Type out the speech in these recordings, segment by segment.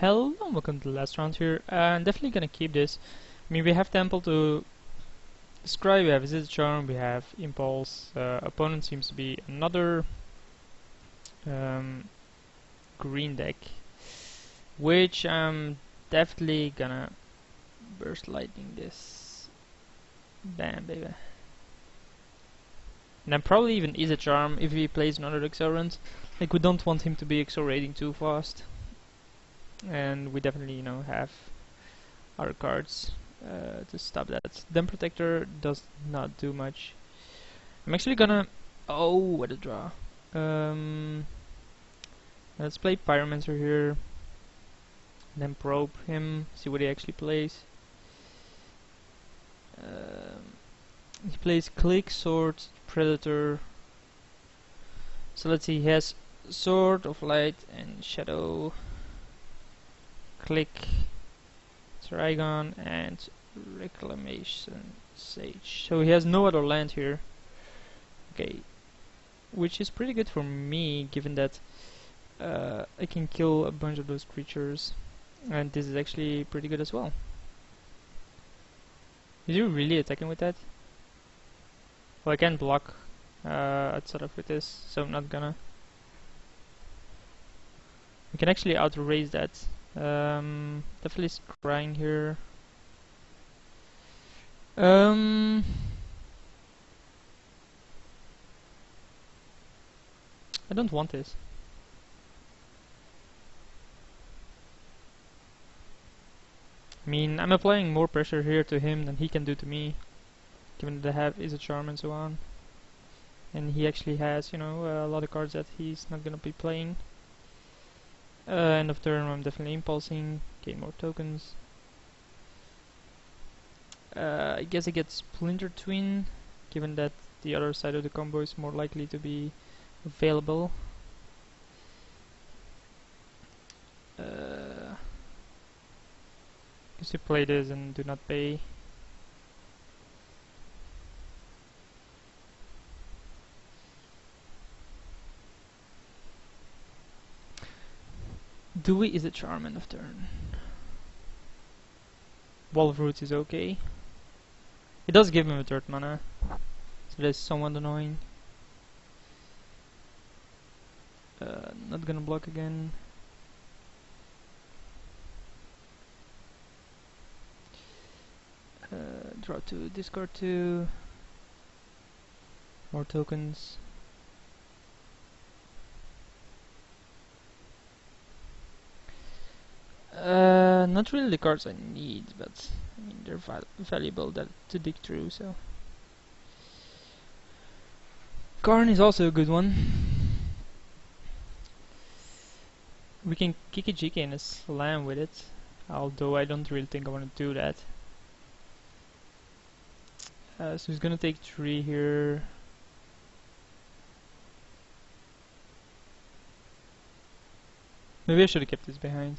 Hello, welcome to the last round here. Uh, I'm definitely gonna keep this. I mean, we have Temple to Scry, we have Izzet Charm, we have Impulse. Uh, opponent seems to be another um, green deck, which I'm definitely gonna burst lightning this. Bam, baby. And then probably even is a Charm if he plays another Accelerant. Like, we don't want him to be accelerating too fast. And we definitely, you know, have our cards uh, to stop that. Den Protector does not do much. I'm actually gonna... Oh, what a draw. Um, let's play Pyromancer here. Then probe him, see what he actually plays. Um, he plays Clique, Sword, Predator. So let's see, he has Sword of Light and Shadow. Clique, Trigon, and Reclamation Sage. So he has no other land here. Okay, which is pretty good for me, given that uh, I can kill a bunch of those creatures, and this is actually pretty good as well. Is he really attacking with that? Well, I can block uh, sort of with this, so I'm not gonna. We can actually outraise that. Um, definitely scrying here. Um, I don't want this. I mean, I'm applying more pressure here to him than he can do to me, given that I have Izzet Charm and so on. And he actually has, you know, a lot of cards that he's not gonna be playing. Uh, end of turn, I'm definitely impulsing, gain more tokens. Uh, I guess I get Splinter Twin, given that the other side of the combo is more likely to be available. Uh, guess you play this and do not pay. Dewey is a charm end of turn. Wall of Roots is okay. It does give him a third mana, so that's somewhat annoying. Uh, not gonna block again. Uh, draw two, discard two. More tokens. Uh, not really the cards I need, but I mean they're val valuable that to dig through. So Karn is also a good one. We can Kiki-Jiki and a slam with it, although I don't really think I want to do that. Uh, so he's gonna take three here. Maybe I should have kept this behind.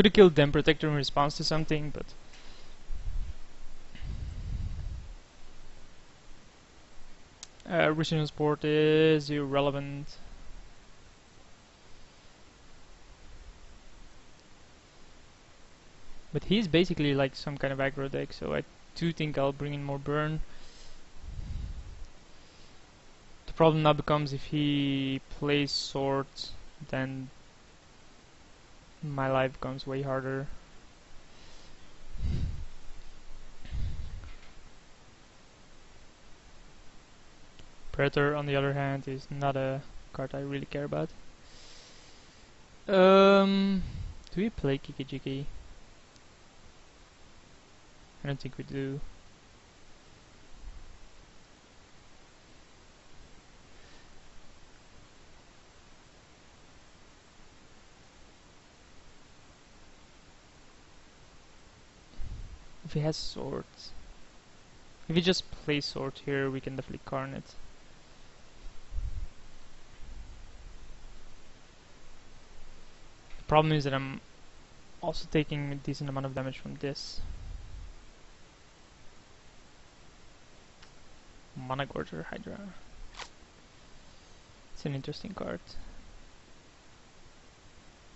Could have killed Den Protector in response to something, but... Uh, Rishadan Port is irrelevant. But he's basically like some kind of aggro deck, so I do think I'll bring in more burn. The problem now becomes if he plays swords, then my life becomes way harder. Predator, on the other hand, is not a card I really care about. Um, do we play Kiki-Jiki? I don't think we do. If he has swords. If he just plays sword here, we can definitely Karn it. The problem is that I'm also taking a decent amount of damage from this. Mana Gorger Hydra. It's an interesting card.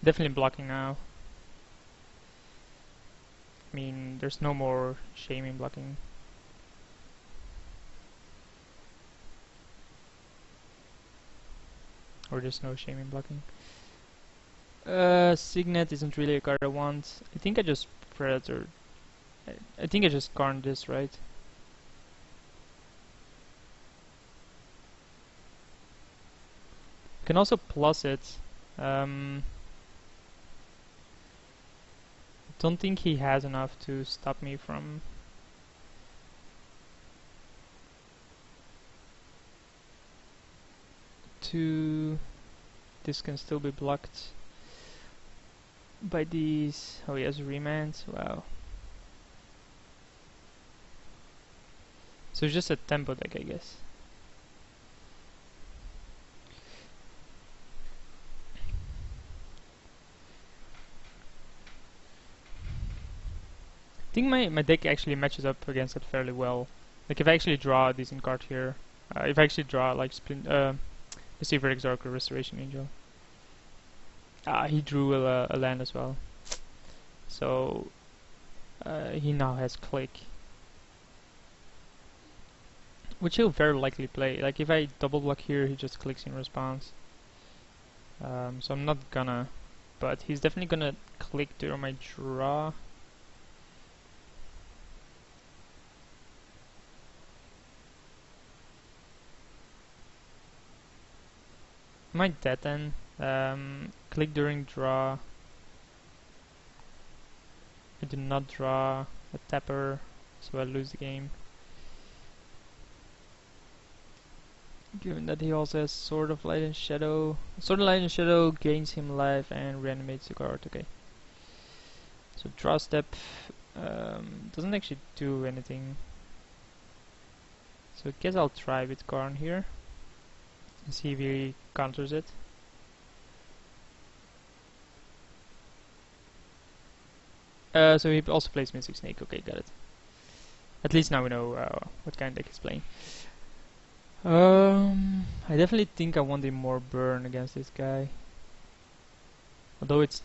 Definitely blocking now. Mean, there's no more shame in blocking. Or there's no shame in blocking. Uh, Signet isn't really a card I want. I think I just Predator. I, I think I just Karn this, right? can also plus it. Um, don't think he has enough to stop me from to this can still be blocked by these oh he has remands wow. So it's just a tempo deck I guess think my, my deck actually matches up against it fairly well. Like if I actually draw a decent card here, uh, if I actually draw like Splint, uh, Deceiver Exarch or Restoration Angel. Ah, he drew a, a land as well. So uh, he now has Clique. Which he'll very likely play. Like if I double block here, he just clicks in response. Um, so I'm not gonna, but he's definitely gonna click during my draw. Might dead then. Um, click during draw. I did not draw a tapper, so I lose the game. Given that he also has Sword of Light and Shadow. Sword of Light and Shadow gains him life and reanimates the card, okay. So draw step um, doesn't actually do anything. So I guess I'll try with Karn here and see if he counters it. Uh, so he also plays Mystic Snake, okay, got it. At least now we know uh, what kind of deck he's playing. Um, I definitely think I want more burn against this guy. Although it's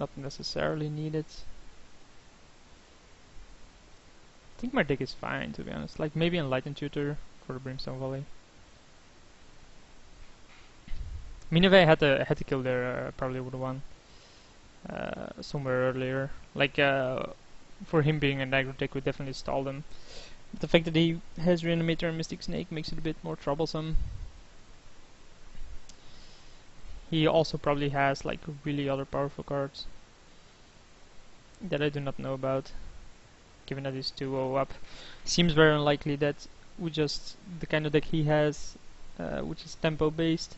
not necessarily needed. I think my deck is fine to be honest. Like maybe Enlightened Tutor for Brimstone Volley. I had to had to kill there, uh, probably would have won uh, somewhere earlier. Like uh, for him being an aggro deck, would definitely stall them. But the fact that he has Reanimator and Mystic Snake makes it a bit more troublesome. He also probably has like really other powerful cards that I do not know about. Given that he's 2-0 up, seems very unlikely that with just the kind of deck he has, uh, which is tempo based,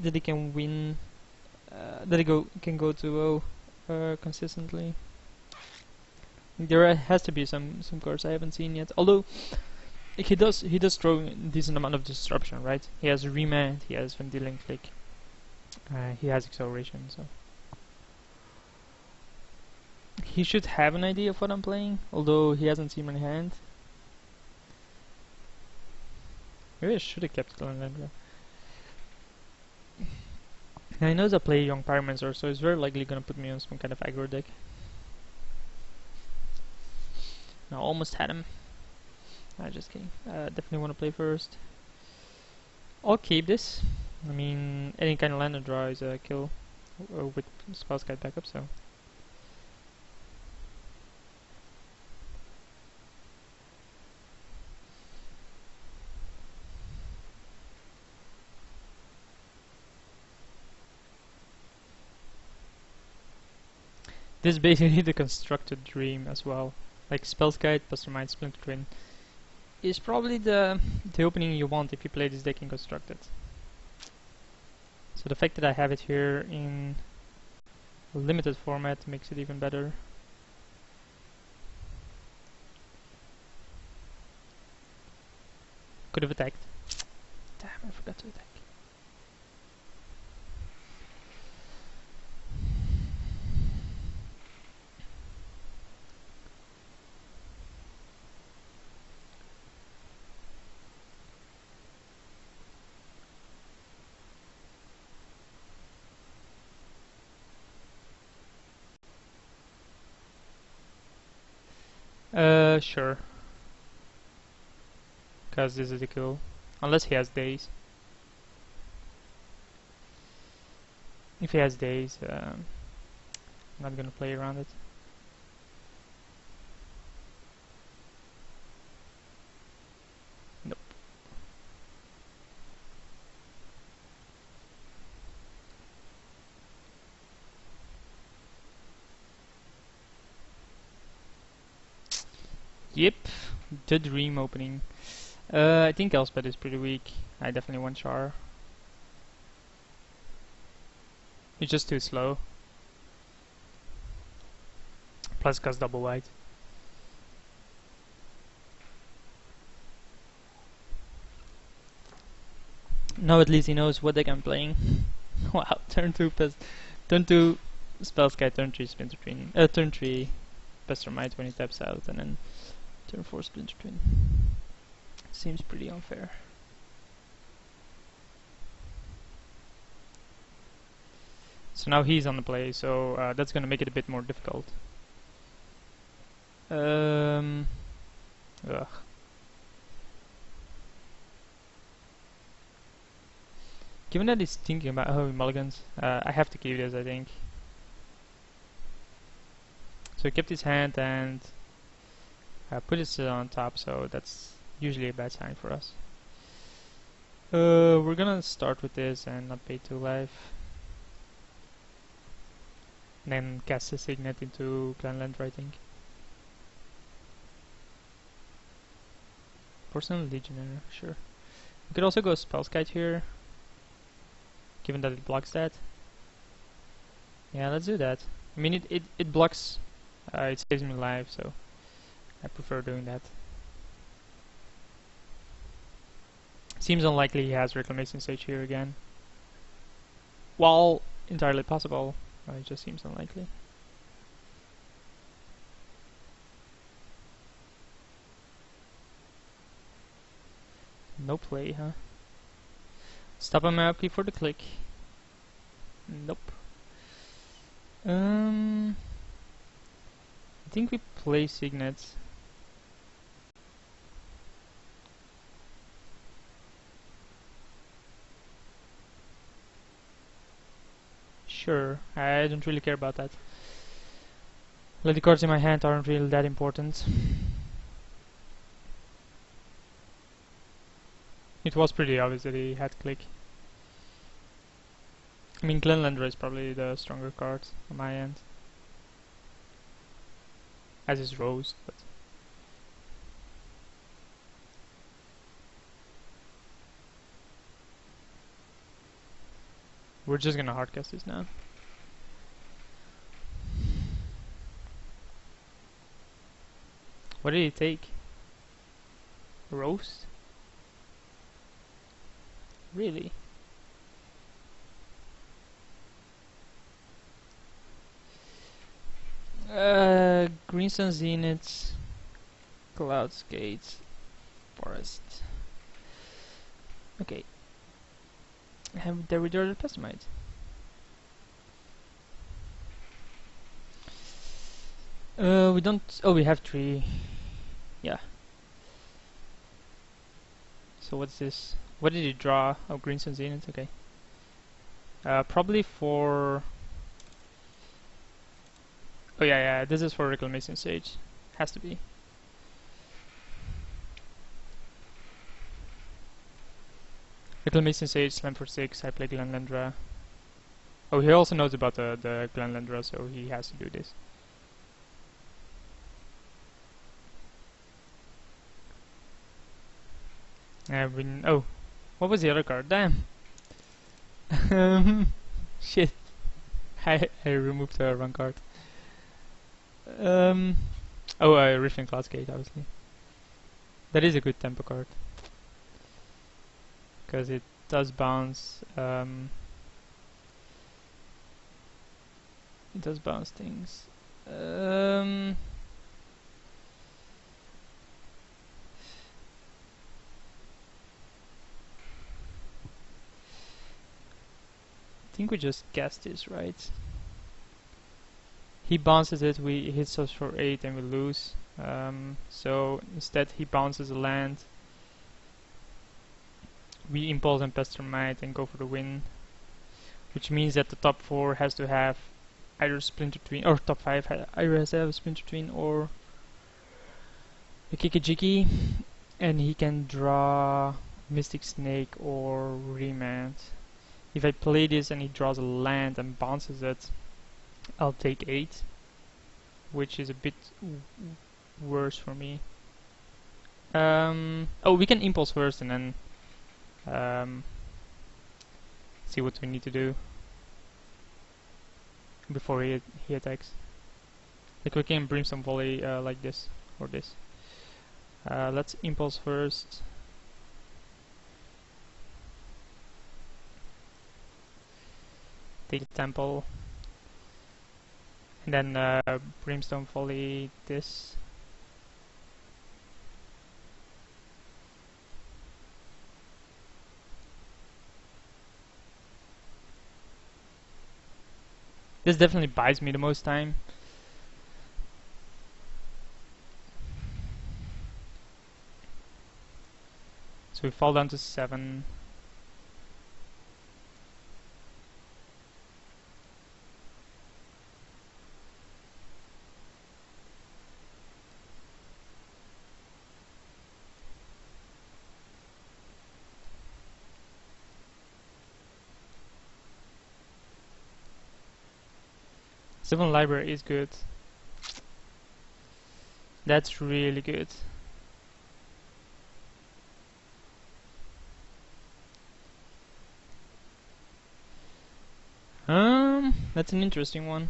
that he can win, uh, that he go can go to O uh, consistently. There has to be some some cards I haven't seen yet. Although he does he does throw a decent amount of disruption, right? He has remand, he has Vendilion Clique, uh, he has acceleration, so he should have an idea of what I'm playing. Although he hasn't seen my hand. Maybe I should have kept Glen Elendra. Now he knows I play Young Pyromancer, so he's very likely gonna put me on some kind of aggro deck. I almost had him. I just kidding. Uh, definitely want to play first. I'll keep this. I mean, any kind of land draw is a kill uh, with Spellskite backup, so This is basically the constructed dream as well. Like Spellskite minus Splinter Twin is probably the the opening you want if you play this deck in constructed. So the fact that I have it here in limited format makes it even better. Could have attacked. Damn, I forgot to attack. Sure. Because this is the kill. Unless he has Daze. If he has Daze, um, I'm not gonna play around it. Yep, the dream opening. Uh, I think Elspeth is pretty weak. I definitely want Char. He's just too slow. Plus cost double white. Now at least he knows what deck I'm playing. wow, turn 2 pest turn 2 Spellskite, turn 3 Splinter Twin, uh, turn 3 Pestermite when he taps out, and then turn 4 Splinter Twin. Seems pretty unfair. So now he's on the play, so uh, that's gonna make it a bit more difficult. Um, ugh. Given that he's thinking about oh mulligans, uh, I have to keep this I think. So he kept his hand and uh, put it on top, so that's usually a bad sign for us. Uh, we're gonna start with this and not pay two life. Then cast a Signet into Glen Elendra, I think. Porcelain Legionnaire, sure. We could also go Spellskite here, given that it blocks that. Yeah, let's do that. I mean, it, it, it blocks, uh, it saves me life, so I prefer doing that. Seems unlikely he has Reclamation Sage here again. While entirely possible, uh, it just seems unlikely. No play, huh? Stop up for the Clique. Nope. Um, I think we play Signets. Sure, I don't really care about that. The cards in my hand aren't really that important. It was pretty obvious that he had Clique. I mean, Glen Elendra is probably the stronger card on my end. As is Rose, but... We're just gonna hardcast this now. What did he take? Roast? Really? Uh, Greenstone Zenith, Cloud Skates, Forest. Okay. Have the Pestermite. Uh, we don't. Oh, we have three. Yeah. So what's this? What did he draw? Oh, Greenstone Zenith. Okay. Uh, probably for. Oh yeah, yeah. This is for Reclamation Sage. Has to be. Reclamation Sage, Slam for 6, I play Glen Elendra. Oh, he also knows about the, the Glen Elendra, so he has to do this. And we oh, what was the other card? Damn. shit. I I removed the wrong card. Um, oh, uh, Rift Gate, obviously. That is a good tempo card because it does bounce um, it does bounce things. Um, I think we just guessed this right? He bounces it we hits us for 8 and we lose. Um, so instead he bounces a land. We impulse and Pestermite and go for the win. Which means that the top 4 has to have either Splinter Twin, or top 5 either has to have a Splinter Twin or a Kiki-Jiki. And he can draw Mystic Snake or Remand. If I play this and he draws a land and bounces it, I'll take 8, which is a bit worse for me. Um, oh, we can impulse first and then um, see what we need to do before he he attacks. Like we can brimstone volley uh, like this or this. Uh, let's impulse first. Take the temple. And then uh, brimstone volley this. This definitely buys me the most time. So we fall down to 7. Sylvan Library is good. That's really good. Um, that's an interesting one.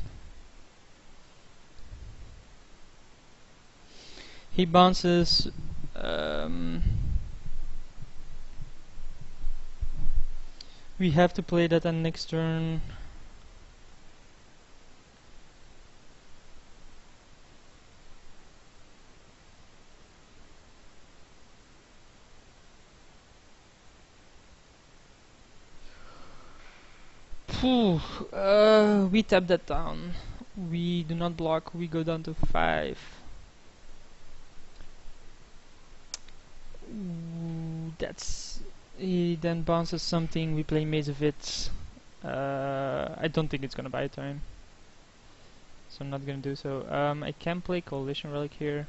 He bounces. Um, we have to play that on next turn. Uh, we tap that down. We do not block, we go down to 5. Ooh, that's... He then bounces something, we play Maze of Ith. Uh, I don't think it's gonna buy time. So I'm not gonna do so. Um, I can play Coalition Relic here.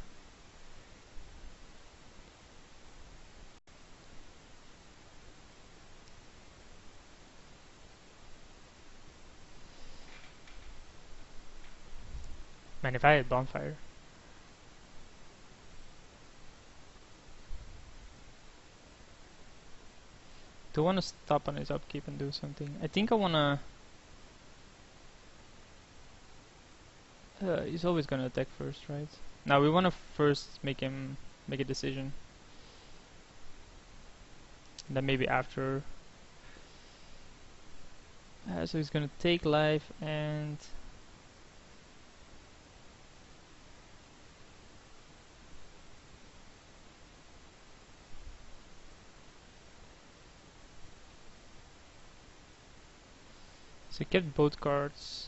If I had bonfire. Do I want to stop on his upkeep and do something? I think I want to... Uh, he's always going to attack first, right? Now we want to first make him make a decision. And then maybe after... Uh, so he's going to take life and... So get both cards.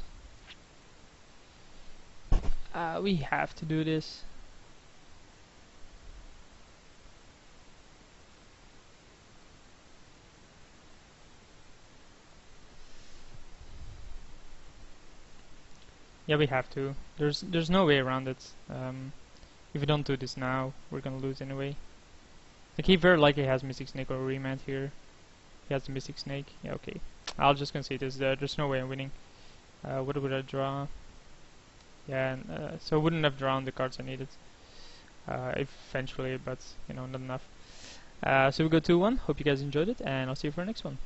Uh, we have to do this. Yeah, we have to. There's there's no way around it. Um, if we don't do this now, we're gonna lose anyway. Like he very likely has Mystic Snake or Remand here. He has the Mystic Snake. Yeah, okay. I'll just concede this. Uh, there's no way I'm winning. Uh, what would I draw? Yeah, and, uh, so I wouldn't have drawn the cards I needed. Uh, eventually, but you know, not enough. Uh, so we go 2-1. Hope you guys enjoyed it, and I'll see you for the next one.